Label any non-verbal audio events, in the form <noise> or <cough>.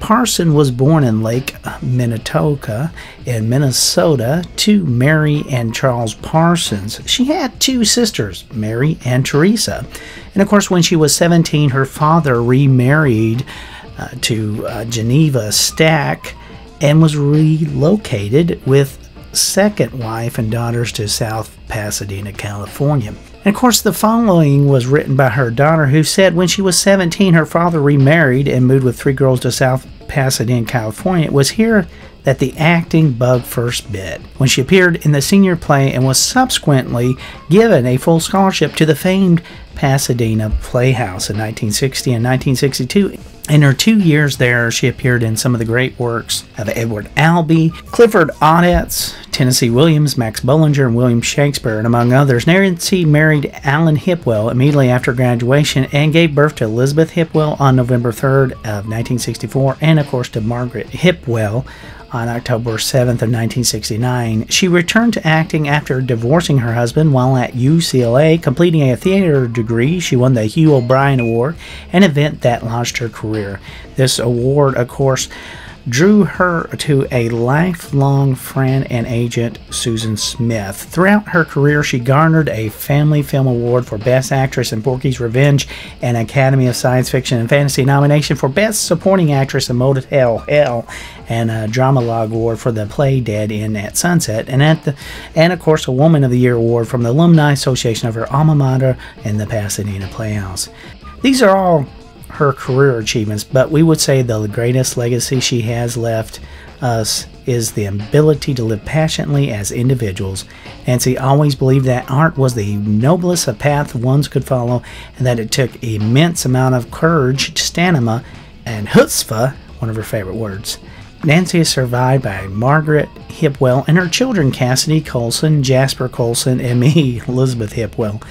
Parson was born in Lake Minnetonka in Minnesota to Mary and Charles Parsons. She had two sisters, Mary and Teresa. And of course, when she was 17, her father remarried uh, to uh, Geneva Stack and was relocated with second wife and daughters to South Pasadena, California. And of course, the following was written by her daughter, who said when she was 17, her father remarried and moved with three girls to South Pasadena, California. It was here that the acting bug first bit when she appeared in the senior play and was subsequently given a full scholarship to the famed Pasadena Playhouse in 1960 and 1962. In her two years there, she appeared in some of the great works of Edward Albee, Clifford Odets, Tennessee Williams, Max Bollinger, and William Shakespeare, and among others. Nancy married Alan Hipwell immediately after graduation and gave birth to Elizabeth Hipwell on November 3rd of 1964, and of course to Margaret Hipwell on October 7th of 1969. She returned to acting after divorcing her husband while at UCLA, completing a theater degree. She won the Hugh O'Brian Award, an event that launched her career. This award, of course, drew her to a lifelong friend and agent, Susan Smith. Throughout her career, she garnered a Family Film Award for Best Actress in Porky's Revenge and Academy of Science Fiction and Fantasy nomination for Best Supporting Actress in Motel Hell and a Drama-Logue Award for the play Dead End at Sunset, and at the, and of course a Woman of the Year award from the Alumni Association of her alma mater and the Pasadena Playhouse. These are all her career achievements, but we would say the greatest legacy she has left us is the ability to live passionately as individuals. Nancy always believed that art was the noblest of path ones could follow, and that it took immense amount of courage, stamina, and chutzpah, one of her favorite words. Nancy is survived by Margaret Hipwell and her children Cassidy Colson, Jasper Colson, and me, <laughs> Elizabeth Hipwell.